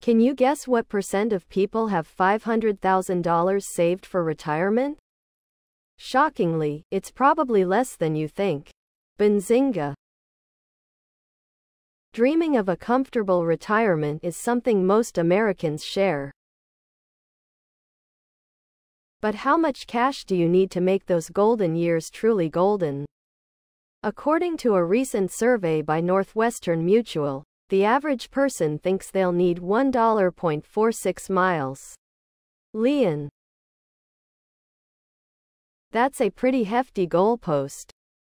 Can you guess what percent of people have $500,000 saved for retirement? Shockingly, it's probably less than you think. Benzinga. Dreaming of a comfortable retirement is something most Americans share. But how much cash do you need to make those golden years truly golden? According to a recent survey by Northwestern Mutual, the average person thinks they'll need $1.46 miles. Leon. That's a pretty hefty goalpost.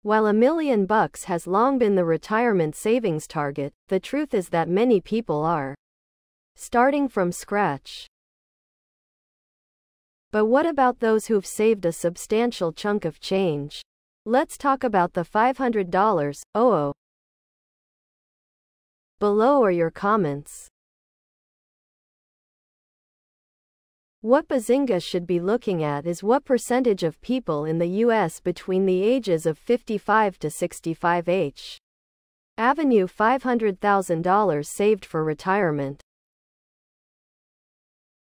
While a million bucks has long been the retirement savings target, the truth is that many people are starting from scratch. But what about those who've saved a substantial chunk of change? Let's talk about the $500, oh oh, Below are your comments. What Benzinga should be looking at is what percentage of people in the U.S. between the ages of 55 to 65 H. Avenue $500,000 saved for retirement.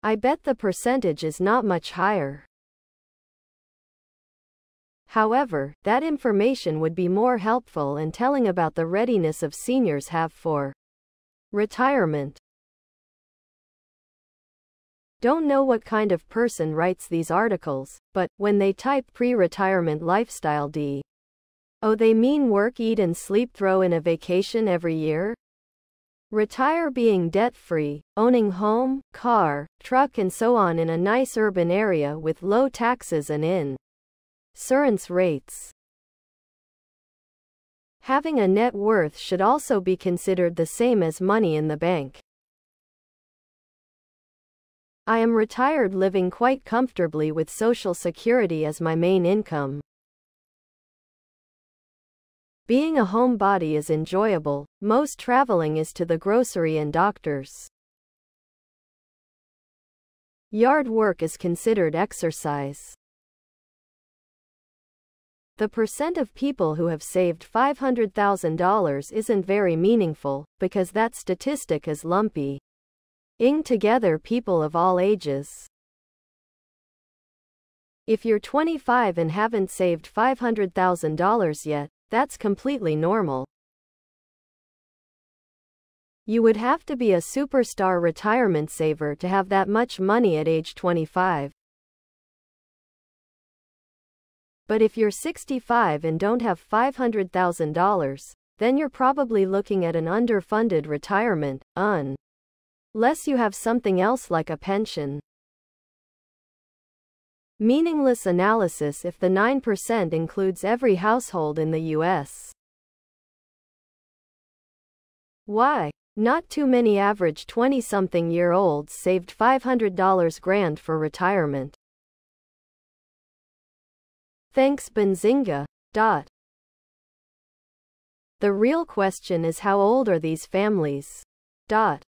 I bet the percentage is not much higher. However, that information would be more helpful in telling about the readiness of seniors have for retirement. Don't know what kind of person writes these articles, but when they type pre-retirement lifestyle D. Oh, they mean work, eat, and sleep, throw in a vacation every year? Retire being debt free, owning home, car, truck, and so on in a nice urban area with low taxes and in Surance rates. Having a net worth should also be considered the same as money in the bank. I am retired living quite comfortably with Social Security as my main income. Being a homebody is enjoyable, most traveling is to the grocery and doctors. Yard work is considered exercise. The percent of people who have saved $500,000 isn't very meaningful, because that statistic is lumpy. Ing together people of all ages. If you're 25 and haven't saved $500,000 yet, that's completely normal. You would have to be a superstar retirement saver to have that much money at age 25. But if you're 65 and don't have $500,000, then you're probably looking at an underfunded retirement, unless you have something else like a pension. Meaningless analysis if the 9% includes every household in the US. Why? Not too many average 20 something year olds saved $500 grand for retirement. Thanks Benzinga. Dot. The real question is how old are these families? Dot.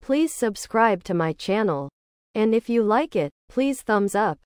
Please subscribe to my channel. And if you like it, please thumbs up.